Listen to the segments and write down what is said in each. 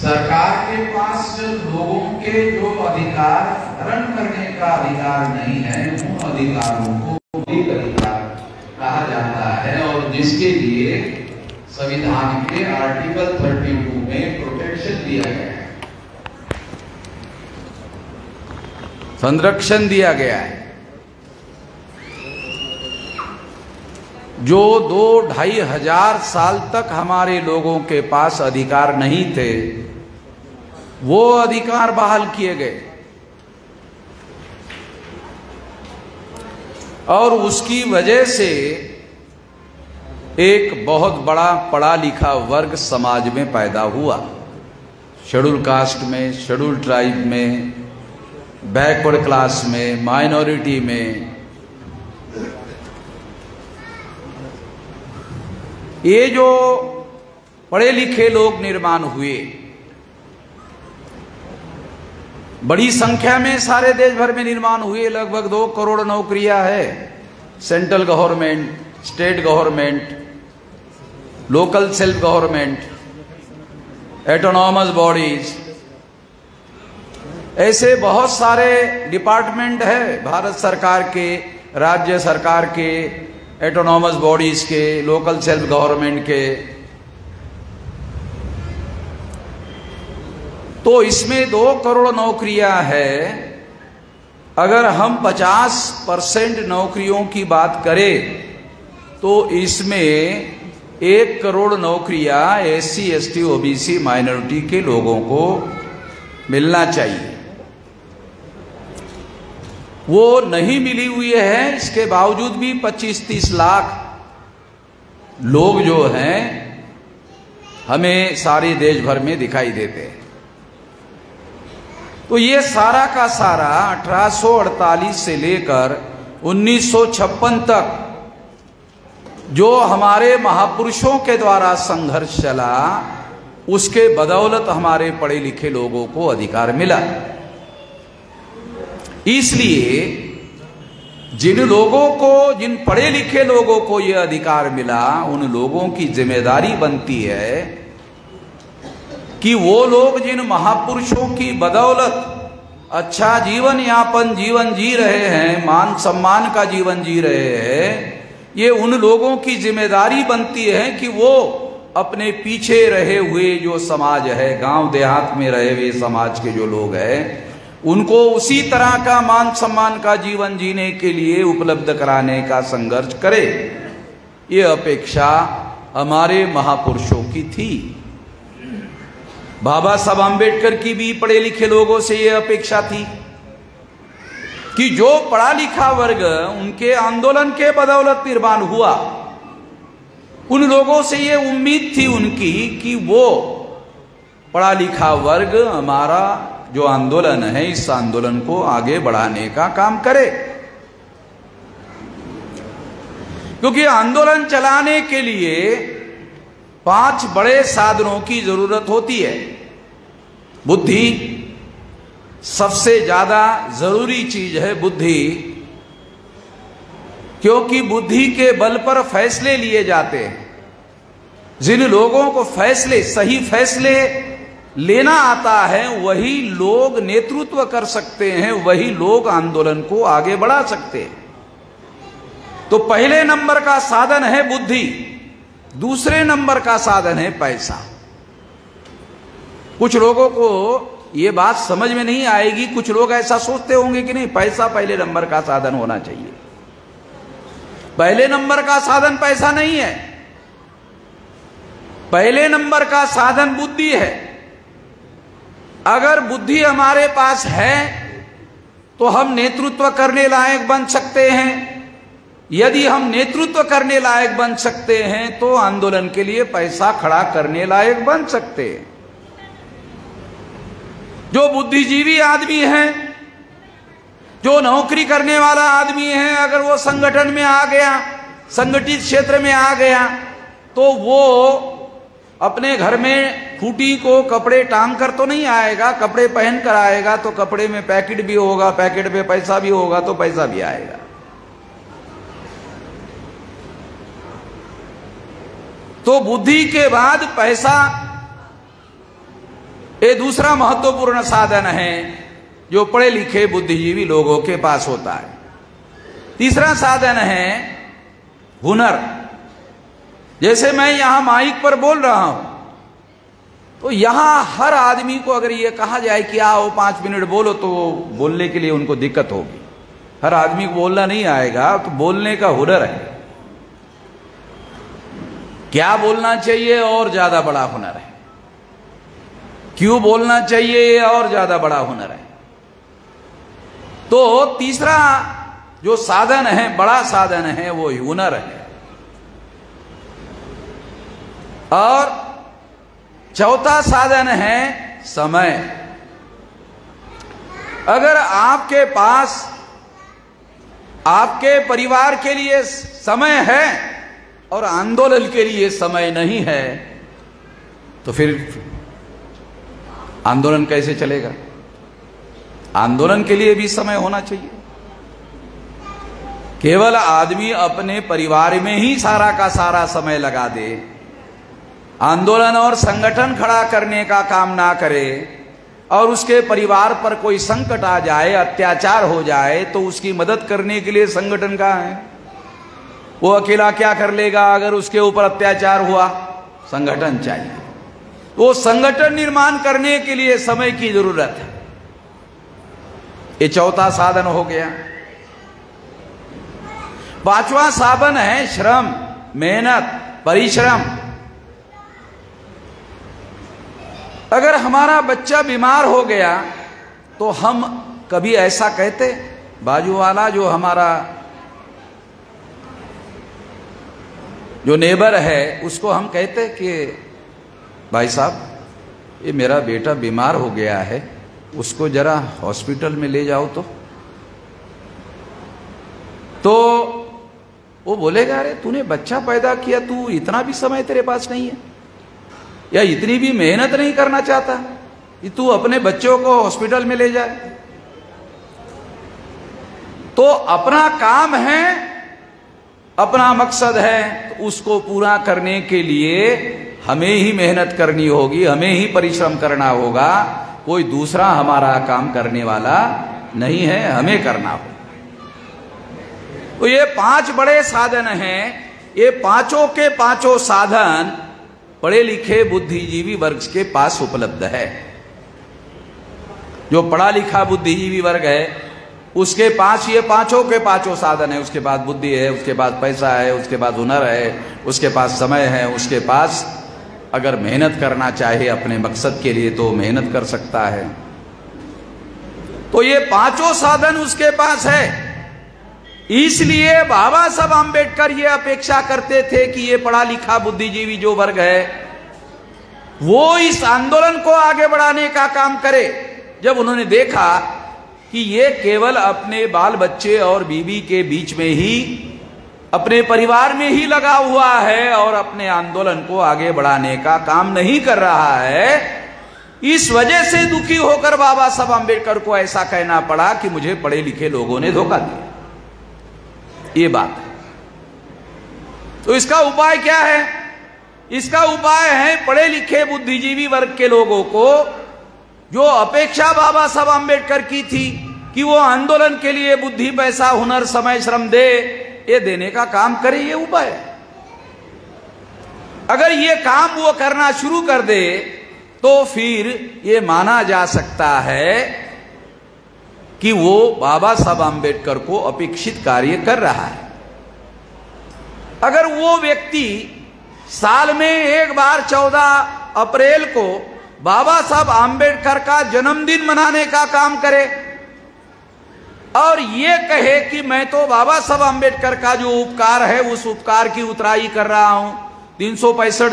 सरकार के पास लोगों के जो अधिकार हरण करने का अधिकार नहीं है, उन अधिकारों को मौलिक अधिकार कहा जाता है और जिसके लिए संविधान के आर्टिकल 32 में प्रोटेक्शन दिया गया है। संरक्षण दिया गया है। जो दो ढाई हज़ार साल तक हमारे लोगों के पास अधिकार नहीं थे, वो अधिकार बहाल किए गए। और उसकी वजह से एक बहुत बड़ा पढ़ा लिखा वर्ग समाज में पैदा हुआ। शेड्यूल कास्ट में, शेड्यूल ट्राइब में, बैकवर्ड क्लास में, माइनॉरिटी में ये जो पढ़े लिखे लोग निर्माण हुए, बड़ी संख्या में सारे देश भर में निर्माण हुए, लगभग दो करोड़ नौकरियाँ है। Central government, state government, local self government autonomous bodies ऐसे बहुत सारे डिपार्टमेंट है, भारत सरकार के, राज्य सरकार के एटोनॉमस बॉडीज के लोकल सेल्फ गवर्नमेंट के। तो इसमें दो करोड़ नौकरियाँ है। अगर हम 50 परसेंट नौकरियों की बात करें तो इसमें एक करोड़ नौकरियाँ S C S T OBC minority के लोगों को मिलना चाहिए। वो नहीं मिली हुई है, इसके बावजूद भी 25-30 लाख लोग जो हैं, हमें सारे देश भर में दिखाई देते हैं। तो ये सारा का सारा 1848 से लेकर 1956 तक जो हमारे महापुरुषों के द्वारा संघर्ष चला, उसके बदौलत हमारे पढ़े लिखे लोगों को अधिकार मिला। इसलिए जिन लोगों को, जिन पढ़े लिखे लोगों को यह अधिकार मिला, उन लोगों की ज़िम्मेदारी बनती है कि वो लोग जिन महापुरुषों की बदौलत अच्छा जीवन यापन, जीवन जी रहे हैं, मान सम्मान का जीवन जी रहे हैं, ये उन लोगों की ज़िम्मेदारी बनती है कि वो अपने पीछे रहे हुए जो समाज है, गाँव देहात में रहे हुए समाज के जो लोग हैं उनको उसी तरह का मान सम्मान का जीवन जीने के लिए उपलब्ध कराने का संघर्ष करे। ये अपेक्षा हमारे महापुरुषों की थी। बाबा साहब आम्बेडकर की भी पढ़े लिखे लोगों से यह अपेक्षा थी कि जो पढ़ा लिखा वर्ग उनके आंदोलन के बदौलत निर्माण हुआ, उन लोगों से यह उम्मीद थी उनकी कि वो पढ़ा लिखा वर्ग हमारा जो आंदोलन है, इस आंदोलन को आगे बढ़ाने का काम करे। क्योंकि आंदोलन चलाने के लिए पाँच बड़े साधनों की ज़रूरत होती है। बुद्धि सबसे ज़्यादा ज़रूरी चीज़ है बुद्धि, क्योंकि बुद्धि के बल पर फैसले लिए जाते हैं। जिन लोगों को फैसले, सही फैसले लेना आता है, वही लोग नेतृत्व कर सकते हैं, वही लोग आंदोलन को आगे बढ़ा सकते हैं। तो पहले नंबर का साधन है बुद्धि, दूसरे नंबर का साधन है पैसा। कुछ लोगों को यह बात समझ में नहीं आएगी, कुछ लोग ऐसा सोचते होंगे कि नहीं, पैसा पहले नंबर का साधन होना चाहिए। पहले नंबर का साधन पैसा नहीं है। पहले नंबर का साधन बुद्धि है। अगर बुद्धि हमारे पास है तो हम नेतृत्व करने लायक बन सकते हैं। यदि हम नेतृत्व करने लायक बन सकते हैं तो आंदोलन के लिए पैसा खड़ा करने लायक बन सकते हैं। जो बुद्धिजीवी आदमी है, जो नौकरी करने वाला आदमी है, अगर वो संगठन में आ गया, संगठित क्षेत्र में आ गया तो वो अपने घर में खूटी को कपड़े टांग कर तो नहीं आएगा, कपड़े पहन कर आएगा तो कपड़े में पैकेट भी होगा, पैकेट में पैसा भी होगा तो पैसा भी आएगा। तो बुद्धि के बाद पैसा ये दूसरा महत्वपूर्ण साधन है, जो पढ़े लिखे बुद्धिजीवी लोगों के पास होता है। तीसरा साधन है हुनर। जैसे मैं यहाँ माइक पर बोल रहा हूँ तो यहाँ हर आदमी को अगर यह कहा जाए कि आओ, पाँच मिनट बोलो तो बोलने के लिए उनको दिक्कत होगी। हर आदमी को बोलना नहीं आएगा तो बोलने का हुनर है। क्या बोलना चाहिए, और ज़्यादा बड़ा हुनर है। क्यों बोलना चाहिए, ये और ज़्यादा बड़ा हुनर है। तो तीसरा जो साधन है, बड़ा साधन है, वो हुनर है। और चौथा साधन है समय। अगर आपके पास, आपके परिवार के लिए समय है और आंदोलन के लिए समय नहीं है तो फिर आंदोलन कैसे चलेगा? आंदोलन के लिए भी समय होना चाहिए। केवल आदमी अपने परिवार में ही सारा का सारा समय लगा दे। आंदोलन और संगठन खड़ा करने का काम ना करे और उसके परिवार पर कोई संकट आ जाए, अत्याचार हो जाए तो उसकी मदद करने के लिए संगठन का है? वो अकेला क्या कर लेगा अगर उसके ऊपर अत्याचार हुआ? संगठन चाहिए। वो संगठन निर्माण करने के लिए समय की ज़रूरत है। ये चौथा साधन हो गया। पांचवा साधन है श्रम, मेहनत, परिश्रम। अगर हमारा बच्चा बीमार हो गया तो हम कभी ऐसा कहते, बाजू वाला, जो हमारा, जो नेबर है, उसको हम कहते कि, भाई साहब, ये मेरा बेटा बीमार हो गया है, उसको जरा हॉस्पिटल में ले जाओ तो। तो वो बोलेगा, अरे, तूने बच्चा पैदा किया, तू इतना भी समय तेरे पास नहीं है। या इतनी भी मेहनत नहीं करना चाहता कि तू अपने बच्चों को हॉस्पिटल में ले जाए? तो अपना काम है, अपना मकसद है तो उसको पूरा करने के लिए हमें ही मेहनत करनी होगी, हमें ही परिश्रम करना होगा। कोई दूसरा हमारा काम करने वाला नहीं है, हमें करना हो तो ये पाँच बड़े साधन हैं। ये पाँचों के पाँचों साधन पढ़े लिखे बुद्धिजीवी वर्ग के पास उपलब्ध है। जो पढ़ा लिखा बुद्धिजीवी वर्ग है, उसके पास ये पाँचों के पाँचों साधन है। उसके पास बुद्धि है, उसके पास पैसा है, उसके पास हुनर है, उसके पास समय है, उसके पास अगर मेहनत करना चाहे अपने मकसद के लिए तो मेहनत कर सकता है। तो ये पाँचों साधन उसके पास है। इसलिए बाबा साहब आम्बेडकर ये अपेक्षा करते थे कि ये पढ़ा लिखा बुद्धिजीवी जो वर्ग है, वो इस आंदोलन को आगे बढ़ाने का काम करे। जब उन्होंने देखा कि ये केवल अपने बाल बच्चे और बीवी के बीच में ही, अपने परिवार में ही लगा हुआ है और अपने आंदोलन को आगे बढ़ाने का काम नहीं कर रहा है, इस वजह से दुखी होकर बाबा साहब आम्बेडकर को ऐसा कहना पड़ा कि मुझे पढ़े लिखे लोगों ने धोखा दिया। ये बात है। तो इसका उपाय क्या है? इसका उपाय है पढ़े लिखे बुद्धिजीवी वर्ग के लोगों को जो अपेक्षा बाबा साहब आम्बेडकर की थी कि वो आंदोलन के लिए बुद्धि, पैसा, हुनर, समय, श्रम दे, ये देने का काम करे, ये उपाय अगर ये काम वो करना शुरू कर दे तो फिर ये माना जा सकता है कि वो बाबा साहब आम्बेडकर को अपेक्षित कार्य कर रहा है। अगर वो व्यक्ति साल में एक बार चौदह अप्रैल को बाबा साहब आम्बेडकर का जन्मदिन मनाने का काम करे और ये कहे कि मैं तो बाबा साहब आम्बेडकर का जो उपकार है, उस उपकार की उतराई कर रहा हूँ। तीन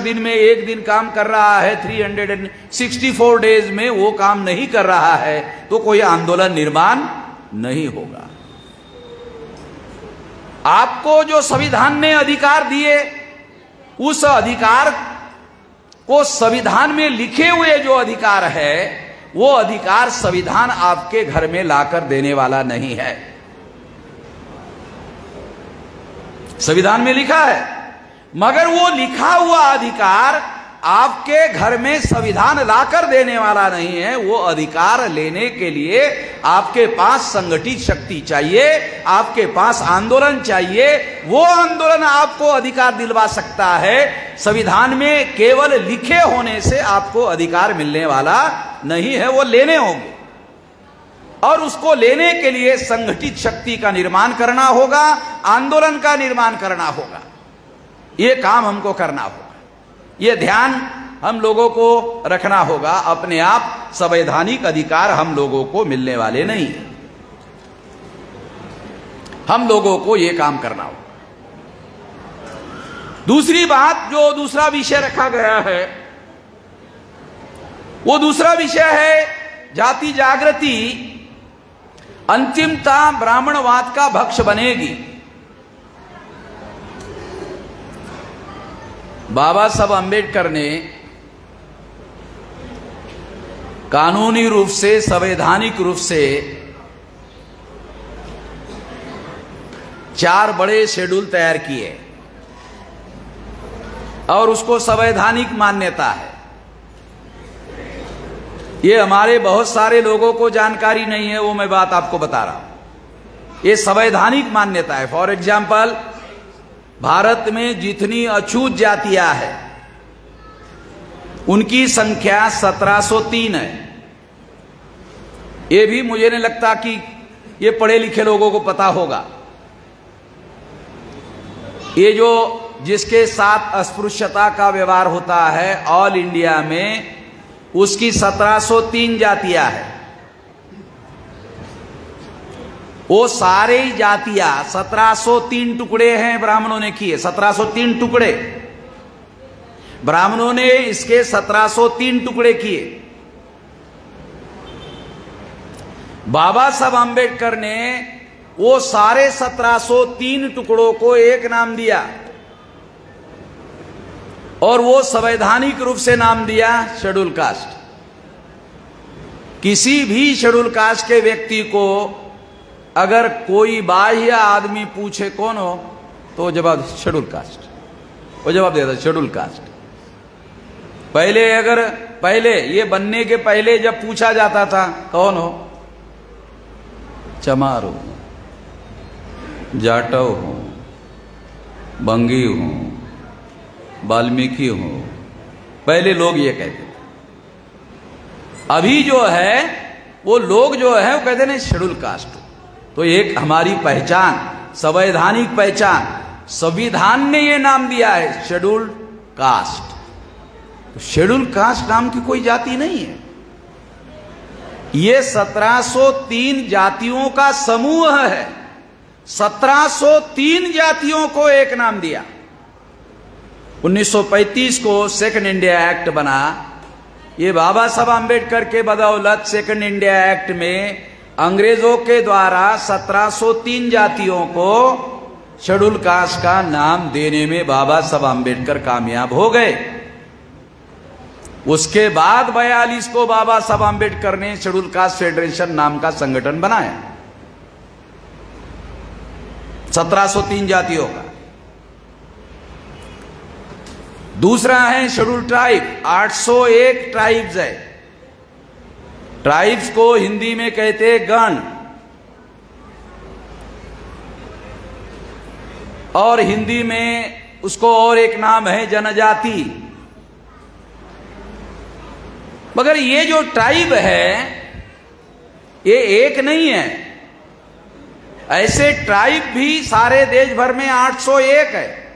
दिन में एक दिन काम कर रहा है 364 डेज़ में वो काम नहीं कर रहा है तो कोई आंदोलन निर्माण नहीं होगा। आपको जो संविधान ने अधिकार दिए, उस अधिकार को संविधान में लिखे हुए जो अधिकार है, वो अधिकार संविधान आपके घर में लाकर देने वाला नहीं है। संविधान में लिखा है। मगर वो लिखा हुआ अधिकार आपके घर में संविधान लाकर देने वाला नहीं है। वो अधिकार लेने के लिए आपके पास संगठित शक्ति चाहिए, आपके पास आंदोलन चाहिए। वो आंदोलन आपको अधिकार दिलवा सकता है। संविधान में केवल लिखे होने से आपको अधिकार मिलने वाला नहीं है, वो लेने होंगे। और उसको लेने के लिए संगठित शक्ति का निर्माण करना होगा, आंदोलन का निर्माण करना होगा। ये काम हमको करना होगा। ये ध्यान हम लोगों को रखना होगा। अपने आप संवैधानिक अधिकार हम लोगों को मिलने वाले नहीं। हम लोगों को यह काम करना होगा। दूसरी बात जो दूसरा विषय रखा गया है, वो दूसरा विषय है जाति जागृति। अंतिमता ब्राह्मणवाद का भक्ष बनेगी। बाबा साहब अंबेडकर ने कानूनी रूप से, संवैधानिक रूप से चार बड़े शेड्यूल तैयार किए। और उसको संवैधानिक मान्यता है। ये हमारे बहुत सारे लोगों को जानकारी नहीं है, वो मैं बात आपको बता रहा हूँ। ये संवैधानिक मान्यता है। फॉर एग्ज़ाम्पल भारत में जितनी अछूत जातियाँ हैं, उनकी संख्या 1703 है। ये भी मुझे नहीं लगता कि ये पढ़े लिखे लोगों को पता होगा। ये जो जिसके साथ अस्पृश्यता का व्यवहार होता है, ऑल इंडिया में, उसकी 1703 जातियाँ हैं। वो सारे जातियाँ 1703 टुकड़े हैं ब्राह्मणों ने किए 1703 टुकड़े। ब्राह्मणों ने इसके 1703 टुकड़े किए। बाबा साहब अंबेडकर ने वो सारे 1703 टुकड़ों को एक नाम दिया और वो संवैधानिक रूप से नाम दिया शेड्यूल कास्ट। किसी भी शेड्यूल कास्ट के व्यक्ति को अगर कोई बाह्य आदमी पूछे कौन हो तो जवाब शेड्यूल कास्ट वो जवाब देता शेड्यूल कास्ट पहले अगर, पहले, ये बनने के पहले जब पूछा जाता था, कौन हो? चमारो जाटव हूँ, बंगी हूँ, वाल्मीकि हूँ, पहले लोग ये कहते थे। अभी जो है, वो लोग जो है, वो कहते ना शेड्यूल कास्ट तो एक हमारी पहचान, संवैधानिक पहचान, संविधान ने ये नाम दिया है, शेड्यूल्ड कास्ट। तो शेड्यूल कास्ट नाम की कोई जाति नहीं है। ये 1703 जातियों का समूह है। 1703 जातियों को एक नाम दिया। 1935 को सेकंड इंडिया एक्ट बना। ये बाबा साहब आम्बेडकर के बदौलत सेकंड इंडिया एक्ट में अंग्रेज़ों के द्वारा 1703 जातियों को शेड्यूल कास्ट का नाम देने में बाबा साहब आम्बेडकर कामयाब हो गए। उसके बाद बयालीस को बाबा साहब आम्बेडकर ने शेड्यूल कास्ट फेडरेशन नाम का संगठन बनाया। 1703 जातियों का। दूसरा है शेड्यूल ट्राइब। 801 ट्राइब्स है। ट्राइब्स को हिंदी में कहते गण। और हिंदी में उसको और एक नाम है जनजाति। मगर ये जो ट्राइब है, ये एक नहीं है। ऐसे ट्राइब भी सारे देश भर में 801 है।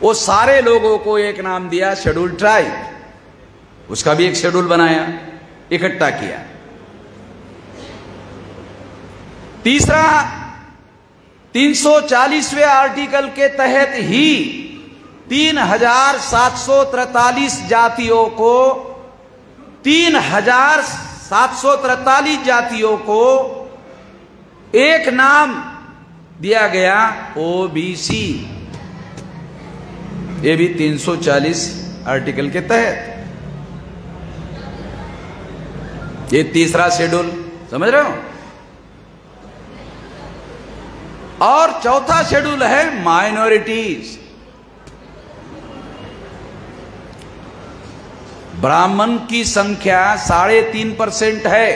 वो सारे लोगों को एक नाम दिया शेड्यूल ट्राइब। उसका भी एक शेड्यूल बनाया। इकट्ठा किया। तीसरा 340वें आर्टिकल के तहत ही तीन हज़ार सात सौ तैतालीस जातियों को, तीन हज़ार सात सौ तैतालीस जातियों को एक नाम दिया गया ओबीसी ये भी 340 आर्टिकल के तहत। ये तीसरा शेड्यूल, समझ रहे हो? और चौथा शेड्यूल है माइनॉरिटीज ब्राह्मण की संख्या साढ़े तीन परसेंट है,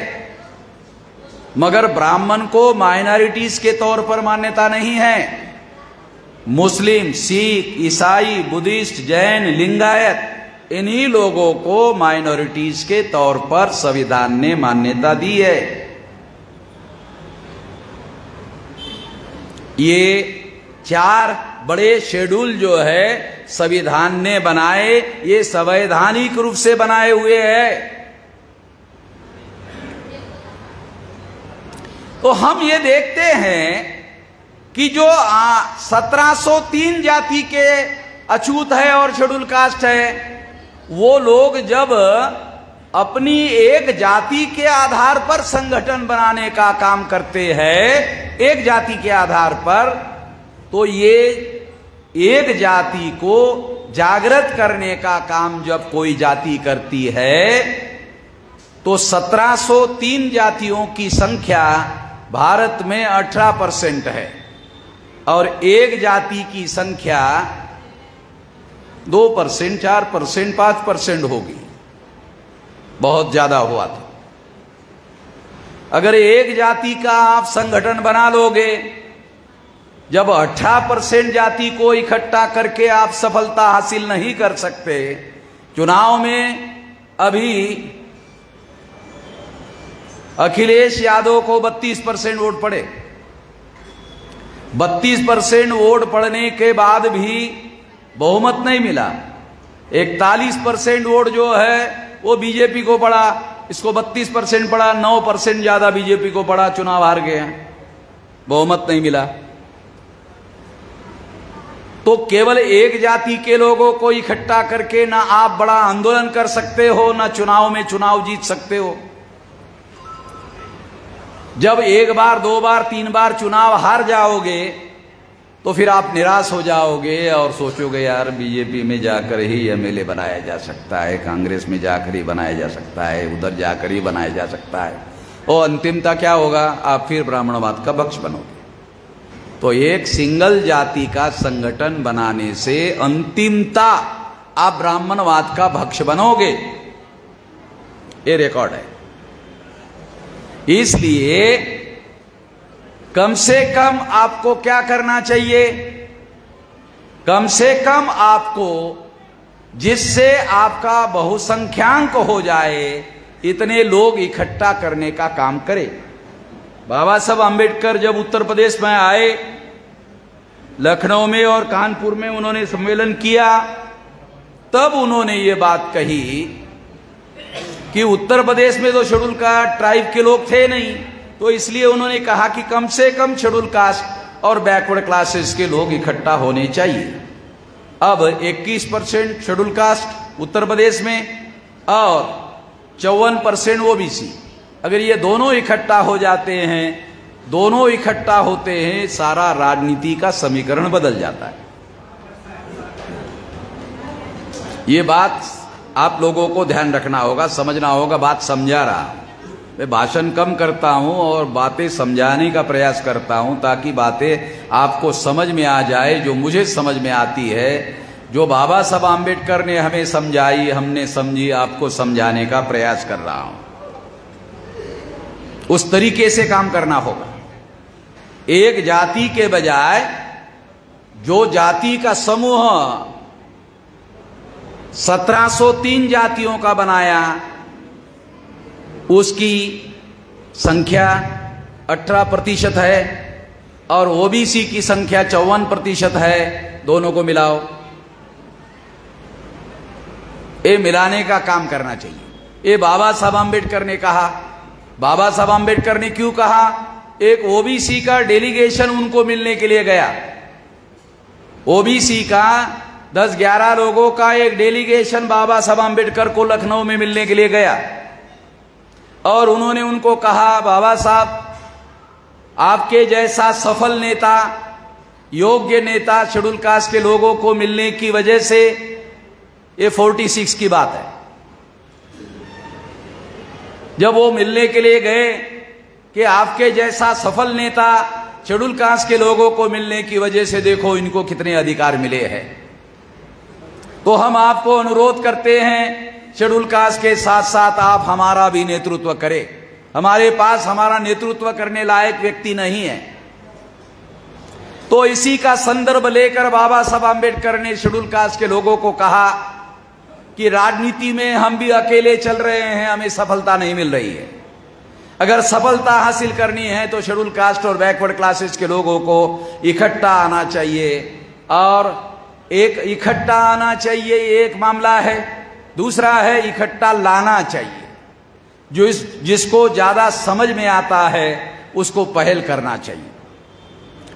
मगर ब्राह्मण को माइनॉरिटीज के तौर पर मान्यता नहीं है। मुस्लिम, सिख, ईसाई, बुद्धिस्ट, जैन, लिंगायत इन्हीं लोगों को माइनॉरिटीज के तौर पर संविधान ने मान्यता दी है। ये चार बड़े शेड्यूल जो है, संविधान ने बनाए, ये संवैधानिक रूप से बनाए हुए हैं। तो हम ये देखते हैं कि जो सौ तीन जाति के अछूत है और शेड्यूल कास्ट है वो लोग जब अपनी एक जाति के आधार पर संगठन बनाने का काम करते हैं, एक जाति के आधार पर तो ये एक जाति को जागृत करने का काम जब कोई जाति करती है तो 1703 जातियों की संख्या भारत में 18 परसेंट है। और एक जाति की संख्या दो परसेंट, चार परसेंट, पाँच परसेंट होगी। बहुत ज़्यादा हुआ था। अगर एक जाति का आप संगठन बना लोगे, जब 18 परसेंट जाति को इकट्ठा करके आप सफलता हासिल नहीं कर सकते, चुनाव में अभी अखिलेश यादव को 32 परसेंट वोट पड़े। 32 परसेंट वोट पड़ने के बाद भी बहुमत नहीं मिला। इकतालीस परसेंट वोट जो है, वो बीजेपी को पड़ा। इसको 32 परसेंट पड़ा, नौ परसेंट ज़्यादा बीजेपी को पड़ा, चुनाव हार गए बहुमत नहीं मिला। तो केवल एक जाति के लोगों को इकट्ठा करके ना आप बड़ा आंदोलन कर सकते हो, ना चुनाव में चुनाव जीत सकते हो। जब एक बार, दो बार, तीन बार चुनाव हार जाओगे तो फिर आप निराश हो जाओगे और सोचोगे, यार बीजेपी में जाकर ही एमएलए बनाया जा सकता है, कांग्रेस में जाकर ही बनाया जा सकता है, उधर जाकर ही बनाया जा सकता है। और अंतिमता क्या होगा? आप फिर ब्राह्मणवाद का पक्ष बनोगे। तो एक सिंगल जाति का संगठन बनाने से अंतिमता आप ब्राह्मणवाद का भक्ष बनोगे। ये रिकॉर्ड है। इसलिए कम से कम आपको क्या करना चाहिए? कम से कम आपको, जिससे आपका बहुसंख्यांक हो जाए, इतने लोग इकट्ठा करने का काम करे। बाबा साहब अंबेडकर जब उत्तर प्रदेश में आए, लखनऊ में और कानपुर में उन्होंने सम्मेलन किया, तब उन्होंने ये बात कही कि उत्तर प्रदेश में तो शेड्यूल का ट्राइब के लोग थे नहीं। तो इसलिए उन्होंने कहा कि कम से कम शेड्यूल कास्ट और बैकवर्ड क्लासेस के लोग इकट्ठा होने चाहिए। अब 21 percent schedule caste Uttar Pradesh में और चौवन परसेंट ओबीसी। अगर ये दोनों इकट्ठा हो जाते हैं, दोनों इकट्ठा होते हैं, सारा राजनीति का समीकरण बदल जाता है। ये बात आप लोगों को ध्यान रखना होगा, समझना होगा, बात समझा रहा मैं भाषण कम करता हूँ और बातें समझाने का प्रयास करता हूँ ताकि बातें आपको समझ में आ जाए, जो मुझे समझ में आती है। जो बाबा साहब आम्बेडकर ने हमें समझाई, हमने समझी, आपको समझाने का प्रयास कर रहा हूँ। उस तरीके से काम करना होगा। एक जाति के बजाय जो जाति का समूह 1703 जातियों का बनाया उसकी संख्या 18 प्रतिशत है और ओबीसी की संख्या चौवन प्रतिशत है। दोनों को मिलाओ। ये मिलाने का काम करना चाहिए। ये बाबा साहब आम्बेडकर ने कहा। बाबा साहब आम्बेडकर ने क्यों कहा? एक ओबीसी का डेलीगेशन उनको मिलने के लिए गया। ओबीसी का 10-11 लोगों का एक डेलीगेशन बाबा साहब आम्बेडकर को लखनऊ में मिलने के लिए गया। और उन्होंने उनको कहा, बाबा साहब, आपके जैसा सफल नेता, योग्य नेता, शेड्यूल कास्ट के लोगों को मिलने की वजह से ये 46 की बात है। जब वो मिलने के लिए गए कि आपके जैसा सफल नेता, शेड्यूल कास्ट के लोगों को मिलने की वजह से देखो इनको कितने अधिकार मिले हैं। तो हम आपको अनुरोध करते हैं शेड्यूल कास्ट के साथ साथ आप हमारा भी नेतृत्व करें। हमारे पास हमारा नेतृत्व करने लायक व्यक्ति नहीं है। तो इसी का संदर्भ लेकर बाबा साहब आम्बेडकर ने शेड्यूल कास्ट के लोगों को कहा कि राजनीति में हम भी अकेले चल रहे हैं, हमें सफलता नहीं मिल रही है। अगर सफलता हासिल करनी है तो शेड्यूल कास्ट और बैकवर्ड क्लासेस के लोगों को इकट्ठा आना चाहिए। और एक इकट्ठा आना चाहिए, एक मामला है। दूसरा है इकट्ठा लाना चाहिए। जो इस, जिसको ज़्यादा समझ में आता है, उसको पहल करना चाहिए।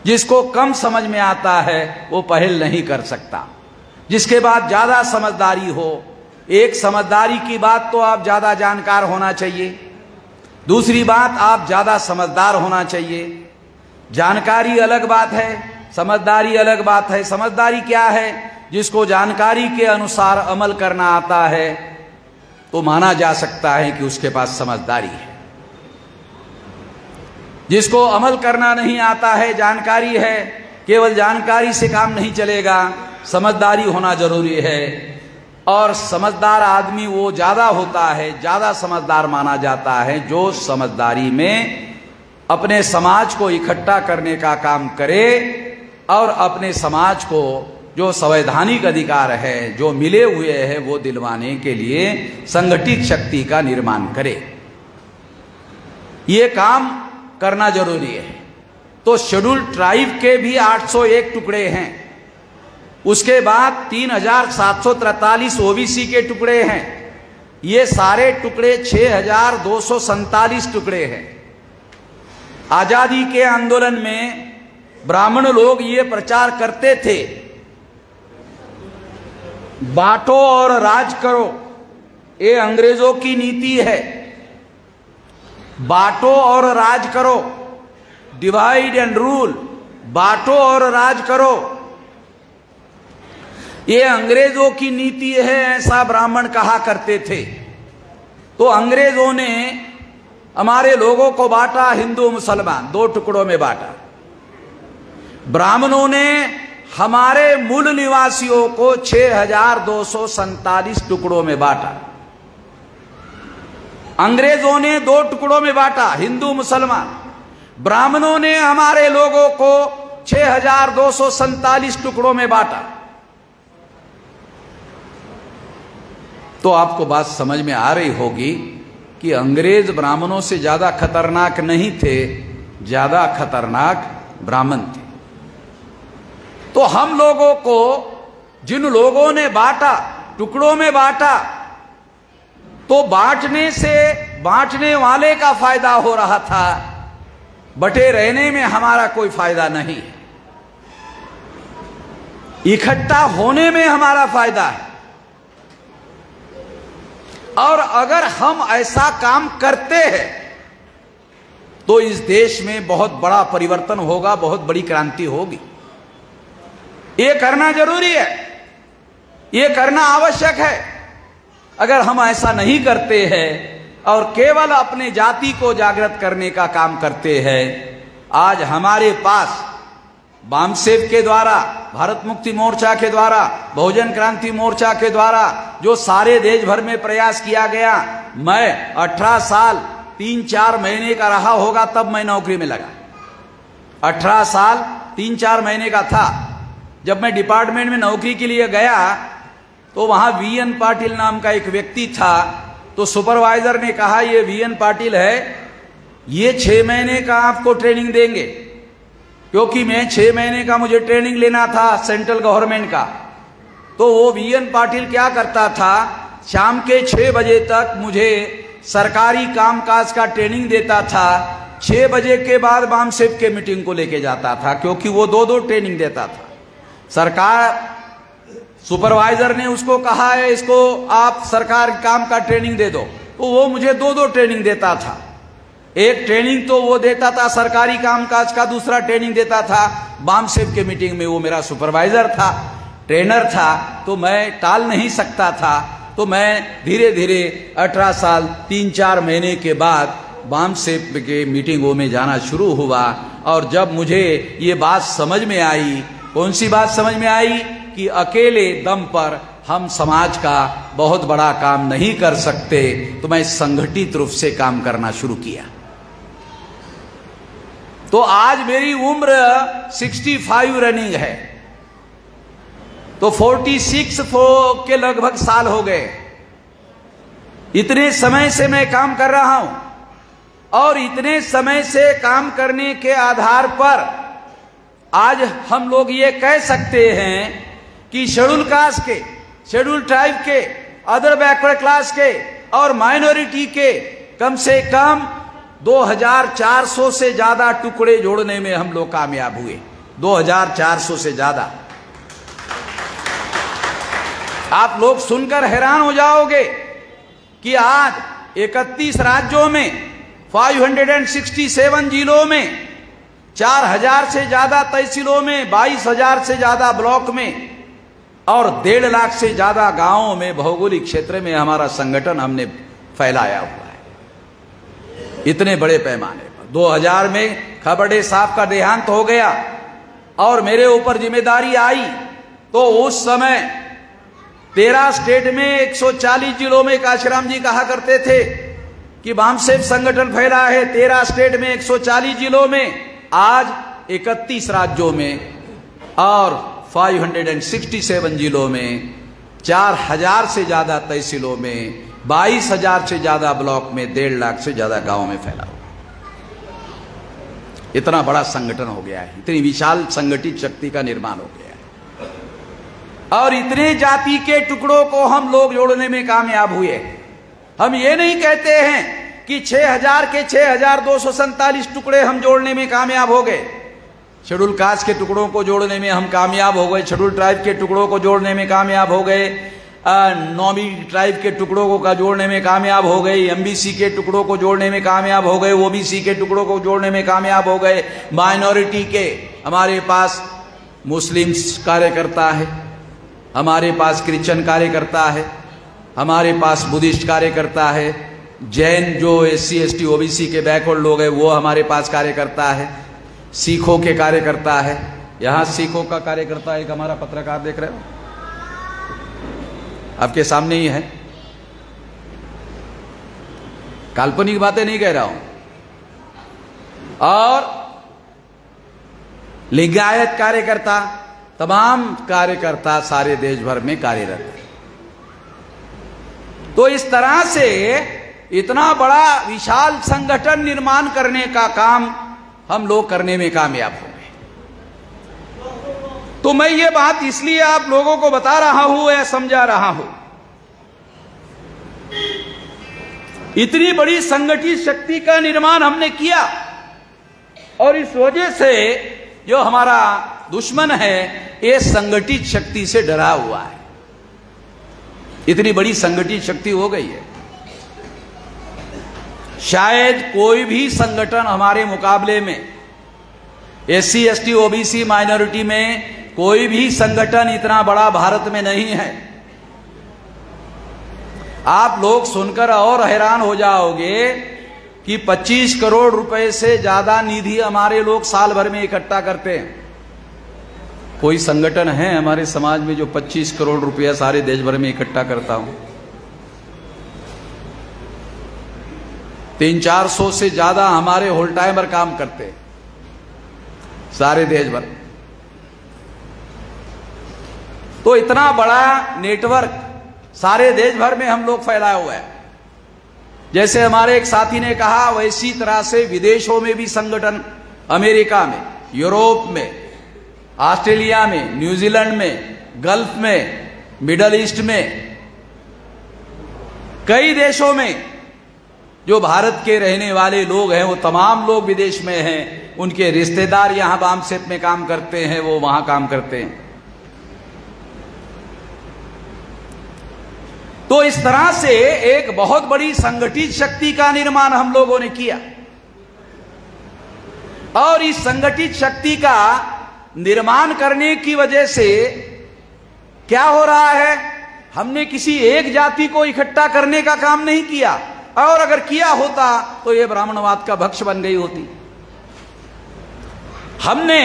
जिसको कम समझ में आता है, वो पहल नहीं कर सकता। जिसके बाद ज़्यादा समझदारी हो, एक समझदारी की बात तो आप ज़्यादा जानकार होना चाहिए। दूसरी बात, आप ज़्यादा समझदार होना चाहिए। जानकारी अलग बात है, समझदारी अलग बात है। समझदारी क्या है? जिसको जानकारी के अनुसार अमल करना आता है तो माना जा सकता है कि उसके पास समझदारी है। जिसको अमल करना नहीं आता है, जानकारी है, केवल जानकारी से काम नहीं चलेगा, समझदारी होना ज़रूरी है। और समझदार आदमी वो ज़्यादा होता है, ज़्यादा समझदार माना जाता है, जो समझदारी में अपने समाज को इकट्ठा करने का काम करे और अपने समाज को जो संवैधानिक अधिकार है, जो मिले हुए हैं, वो दिलवाने के लिए संगठित शक्ति का निर्माण करे। ये काम करना ज़रूरी है। तो शेड्यूल ट्राइब के भी 801 टुकड़े हैं। उसके बाद तीन ओबीसी के टुकड़े हैं। ये सारे टुकड़े छह टुकड़े हैं। आज़ादी के आंदोलन में ब्राह्मण लोग ये प्रचार करते थे। बांटो और राज करो। ये अंग्रेज़ों की नीति है। बांटो और राज करो। डिवाइड एंड रूल बांटो और राज करो। ये अंग्रेज़ों की नीति है, ऐसा ब्राह्मण कहा करते थे। तो अंग्रेज़ों ने हमारे लोगों को बांटा, हिंदू मुसलमान, दो टुकड़ों में बांटा। ब्राह्मणों ने हमारे मूल निवासियों को छह हज़ार दो सौ सैतालीस टुकड़ों में बांटा। अंग्रेज़ों ने दो टुकड़ों में बांटा, हिंदू, मुसलमान। ब्राह्मणों ने हमारे लोगों को छह हज़ार दो सौ सैतालीस टुकड़ों में बांटा। तो आपको बात समझ में आ रही होगी कि अंग्रेज़ ब्राह्मणों से ज़्यादा खतरनाक नहीं थे, ज़्यादा खतरनाक ब्राह्मण थे। तो हम लोगों को, जिन लोगों ने बांटा, टुकड़ों में बांटा तो बांटने से, बांटने वाले का फ़ायदा हो रहा था। बटे रहने में हमारा कोई फ़ायदा नहीं है। इकट्ठा होने में हमारा फ़ायदा है। और अगर हम ऐसा काम करते हैं तो इस देश में बहुत बड़ा परिवर्तन होगा, बहुत बड़ी क्रांति होगी। ये करना ज़रूरी है। ये करना आवश्यक है। अगर हम ऐसा नहीं करते हैं और केवल अपने जाति को जागृत करने का काम करते हैं, आज हमारे पास बामसेव के द्वारा, भारत मुक्ति मोर्चा के द्वारा, बहुजन क्रांति मोर्चा के द्वारा, जो सारे देश भर में प्रयास किया गया, मैं 18 साल तीन चार महीने का रहा होगा, तब मैं नौकरी में लगा। 18 साल तीन चार महीने का था। जब मैं डिपार्टमेंट में नौकरी के लिए गया तो वहाँ वी एन पाटिल नाम का एक व्यक्ति था। तो सुपरवाइजर ने कहा, ये वी एन पाटिल है, ये छह महीने का आपको ट्रेनिंग देंगे। क्योंकि मैं छह महीने का मुझे ट्रेनिंग लेना था सेंट्रल गवर्नमेंट का। तो वो वी एन पाटिल क्या करता था, शाम के छह बजे तक मुझे सरकारी कामकाज का ट्रेनिंग देता था। छह बजे के बाद बामसेप के मीटिंग को लेके जाता था, क्योंकि वो दो दो ट्रेनिंग देता था। सरकार सुपरवाइजर ने उसको कहा है, इसको आप सरकार काम का ट्रेनिंग दे दो। तो वो मुझे दो दो ट्रेनिंग देता था। एक ट्रेनिंग तो वो देता था सरकारी कामकाज का, दूसरा ट्रेनिंग देता था बामसेब के मीटिंग में, वो मेरा सुपरवाइजर था ट्रेनर था। तो मैं टाल नहीं सकता था। तो मैं धीरे धीरे अठारह साल तीन चार महीने के बाद बामसेब के मीटिंगों में जाना शुरू हुआ। और जब मुझे ये बात समझ में आई कौन सी बात समझ में आई कि अकेले दम पर हम समाज का बहुत बड़ा काम नहीं कर सकते तो मैं संगठित रूप से काम करना शुरू किया। तो आज मेरी उम्र 65 रनिंग है। तो 46 के लगभग साल हो गए। इतने समय से मैं काम कर रहा हूँ और इतने समय से काम करने के आधार पर आज हम लोग ये कह सकते हैं कि शेड्यूल कास्ट के, शेड्यूल ट्राइब के, अदर बैकवर्ड क्लास के और माइनॉरिटी के कम से कम 2400 से ज़्यादा टुकड़े जोड़ने में हम लोग कामयाब हुए। 2400 से ज़्यादा। आप लोग सुनकर हैरान हो जाओगे कि आज 31 राज्यों में 567 जिलों में 4000 से ज़्यादा तहसीलों में 22000 से ज़्यादा ब्लॉक में और डेढ़ लाख से ज़्यादा गाँवों में, भौगोलिक क्षेत्र में हमारा संगठन हमने फैलाया हुआ है। इतने बड़े पैमाने पर। 2000 में खबरडे साहब का देहांत हो गया और मेरे ऊपर ज़िम्मेदारी आई। तो उस समय तेरह स्टेट में 140 जिलों में काशीराम जी कहा करते थे कि बामसेफ संगठन फैला है। तेरह स्टेट में 140 जिलों में आज 31 राज्यों में और 567 जिलों में, चार हज़ार से ज़्यादा तहसीलों में, बाईस हज़ार से ज़्यादा ब्लॉक में, डेढ़ लाख से ज़्यादा गाँव में फैला हुआ इतना बड़ा संगठन हो गया है, इतनी विशाल संगठित शक्ति का निर्माण हो गया है। और इतने जाति के टुकड़ों को हम लोग जोड़ने में कामयाब हुए हम ये नहीं कहते हैं कि 6000 के छह टुकड़े हम जोड़ने में कामयाब हो गए। शेड्यूल कास्ट के टुकड़ों को जोड़ने में हम कामयाब हो गए। शेड्यूल ट्राइब के टुकड़ों को जोड़ने में कामयाब हो गए। नौमी ट्राइब के टुकड़ों को जोड़ने में कामयाब हो गए। एमबीसी के टुकड़ों को जोड़ने में कामयाब हो गए। ओबीसी के टुकड़ों को जोड़ने में कामयाब हो गए। माइनॉरिटी के, हमारे पास मुस्लिम्स कार्यकर्ता है। हमारे पास क्रिश्चियन कार्यकर्ता है। हमारे पास बुद्धिस्ट कार्यकर्ता है। जैन, जो एस सी ओबीसी के बैकवर्ड लोग हैं, वो हमारे पास कार्यकर्ता है। सिखों के कार्यकर्ता है। यहाँ सिखों का कार्यकर्ता एक हमारा पत्रकार देख रहे हो? आपके सामने ही है। काल्पनिक बातें नहीं कह रहा हूँ। और लिंगायत कार्यकर्ता, तमाम कार्यकर्ता सारे देश भर में कार्यरत है। तो इस तरह से इतना बड़ा विशाल संगठन निर्माण करने का काम हम लोग करने में कामयाब हो गए तो मैं ये बात इसलिए आप लोगों को बता रहा हूँ, या समझा रहा हूँ। इतनी बड़ी संगठित शक्ति का निर्माण हमने किया, और इस वजह से जो हमारा दुश्मन है, ये संगठित शक्ति से डरा हुआ है। इतनी बड़ी संगठित शक्ति हो गई है। शायद कोई भी संगठन हमारे मुकाबले में S C S T OBC, minority में कोई भी संगठन इतना बड़ा भारत में नहीं है। आप लोग सुनकर और हैरान हो जाओगे कि 25 करोड़ रुपए से ज़्यादा निधि हमारे लोग साल भर में इकट्ठा करते हैं। कोई संगठन है हमारे समाज में जो 25 करोड़ रुपया सारे देश भर में इकट्ठा करता हूँ? तीन चार सौ से ज़्यादा हमारे होल टाइमर काम करते सारे देश भर तो इतना बड़ा नेटवर्क सारे देश भर में हम लोग फैलाया हुआ है। जैसे हमारे एक साथी ने कहा, वैसी तरह से विदेशों में भी संगठन अमेरिका में, यूरोप में, ऑस्ट्रेलिया में, न्यूजीलैंड में, गल्फ में, मिडल ईस्ट में, कई देशों में जो भारत के रहने वाले लोग हैं, वो तमाम लोग विदेश में हैं, उनके रिश्तेदार यहाँ बामसेप में काम करते हैं, वो वहाँ काम करते हैं। तो इस तरह से एक बहुत बड़ी संगठित शक्ति का निर्माण हम लोगों ने किया। और इस संगठित शक्ति का निर्माण करने की वजह से क्या हो रहा है? हमने किसी एक जाति को इकट्ठा करने का काम नहीं किया। और अगर किया होता तो यह ब्राह्मणवाद का भक्ष बन गई होती। हमने